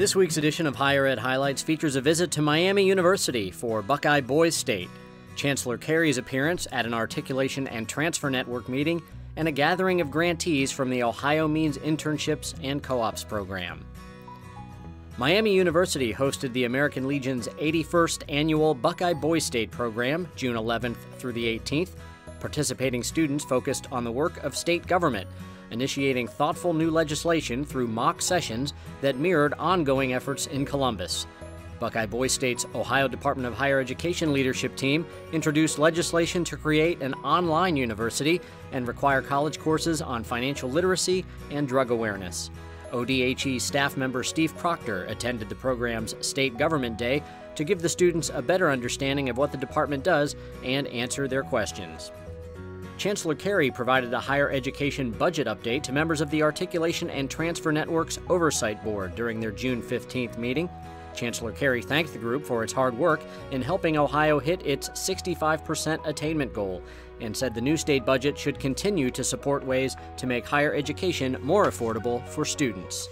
This week's edition of Higher Ed Highlights features a visit to Miami University for Buckeye Boys State, Chancellor Carey's appearance at an Articulation and Transfer Network meeting, and a gathering of grantees from the Ohio Means Internships and Co ops program. Miami University hosted the American Legion's 81st annual Buckeye Boys State program, June 11th through the 18th. Participating students focused on the work of state government, initiating thoughtful new legislation through mock sessions that mirrored ongoing efforts in Columbus. Buckeye Boys State's Ohio Department of Higher Education leadership team introduced legislation to create an online university and require college courses on financial literacy and drug awareness. ODHE staff member Steve Proctor attended the program's State Government Day to give the students a better understanding of what the department does and answer their questions. Chancellor Carey provided a higher education budget update to members of the Articulation and Transfer Network's Oversight Board during their June 15th meeting. Chancellor Carey thanked the group for its hard work in helping Ohio hit its 65% attainment goal and said the new state budget should continue to support ways to make higher education more affordable for students.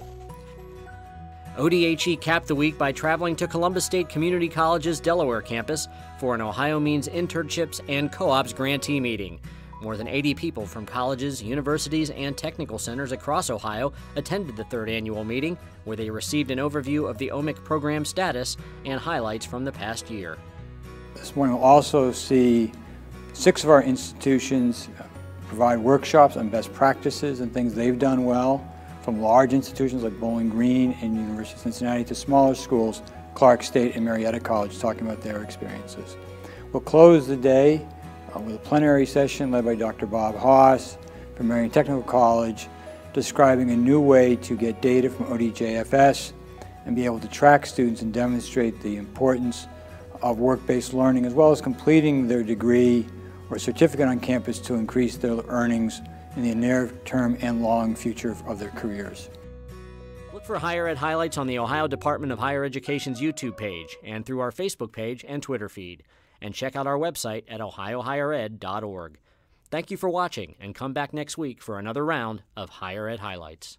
ODHE capped the week by traveling to Columbus State Community College's Delaware campus for an Ohio Means Internships and Co ops grantee meeting. More than 80 people from colleges, universities, and technical centers across Ohio attended the third annual meeting, where they received an overview of the OMIC program status and highlights from the past year. This morning we'll also see six of our institutions provide workshops on best practices and things they've done well, from large institutions like Bowling Green and University of Cincinnati to smaller schools, Clark State and Marietta College, talking about their experiences. We'll close the day uh, with a plenary session led by Dr. Bob Haas from Marion Technical College describing a new way to get data from ODJFS and be able to track students and demonstrate the importance of work-based learning as well as completing their degree or certificate on campus to increase their earnings in the near term and long future of their careers. Look for Higher Ed highlights on the Ohio Department of Higher Education's YouTube page and through our Facebook page and Twitter feed and check out our website at ohiohighered.org. Thank you for watching, and come back next week for another round of Higher Ed Highlights.